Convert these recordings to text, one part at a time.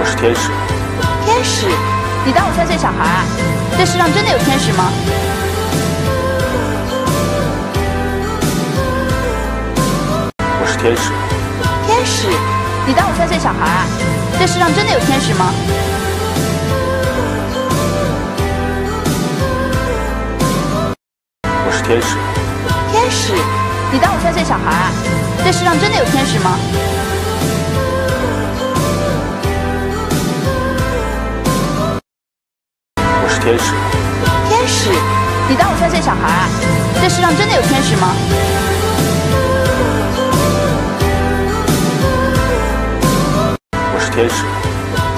我是天使。天使？你当我三岁小孩啊？这世上真的有天使吗？我是天使。天使？你当我三岁小孩啊？这世上真的有天使吗？我是天使。天使？你当我三岁小孩啊？这世上真的有天使吗？天使。天使？你当我三岁小孩啊？这世上真的有天使吗？我是天使。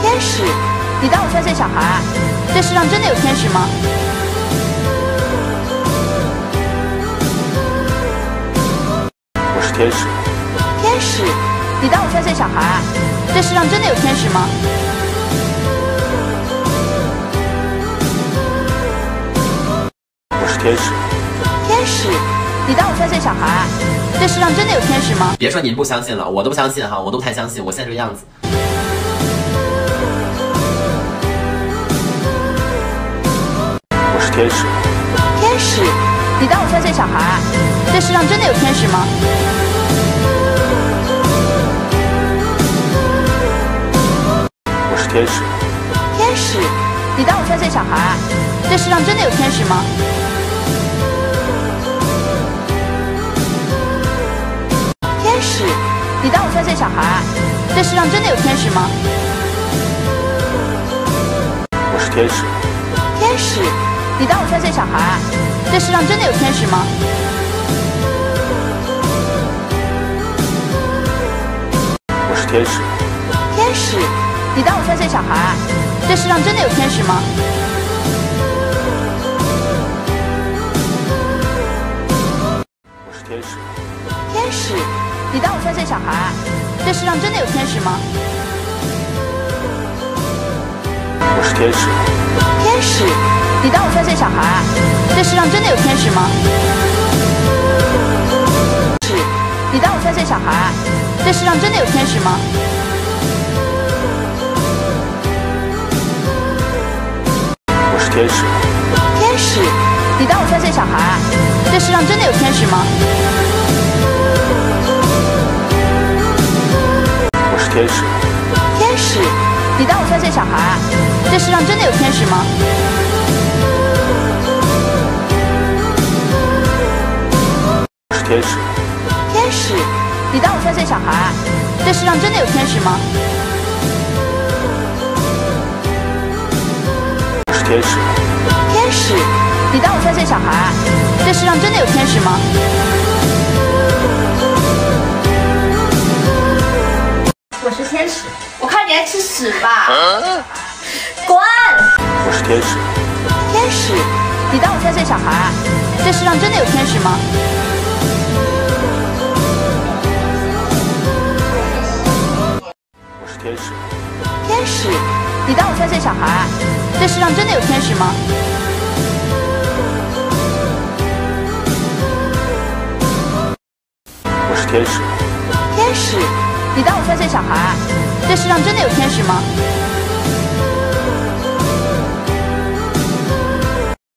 天使？你当我三岁小孩啊？这世上真的有天使吗？我是天使。天使？你当我三岁小孩啊？这世上真的有天使吗？天使。天使？你当我三岁小孩啊？这世上真的有天使吗？别说您不相信了，我都不相信哈，我都不太相信，我现在这个样子。我是天使。天使？你当我三岁小孩啊？这世上真的有天使吗？我是天使。天使？你当我三岁小孩啊？这世上真的有天使吗？你当我三岁小孩啊？这世上真的有天使吗？我是天使。天使？你当我三岁小孩啊？这世上真的有天使吗？我是天使。天使？你当我三岁小孩啊？这世上真的有天使吗？我是天使。天使？你当我三岁小孩啊？这世上真的有天使吗？我是天使。天使？你当我三岁小孩啊？这世上真的有天使吗？是？你当我三岁小孩啊？这世上真的有天使吗？我是天使。天使？你当我三岁小孩啊？这世上真的有天使吗？天使。天使？你当我三岁小孩啊？这世上真的有天使吗？我是天使。天使？你当我三岁小孩啊？这世上真的有天使吗？我是天使。天使？你当我三岁小孩啊？这世上真的有天使吗？我是天使，我看你爱吃屎吧！滚！我是天使。天使？你当我三岁小孩啊？这世上真的有天使吗？我是天使。天使？你当我三岁小孩啊？这世上真的有天使吗？我是天使。天使？你当我三岁小孩啊？这世上真的有天使吗？